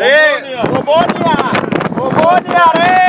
Ei, Romônia! Romônia, ei!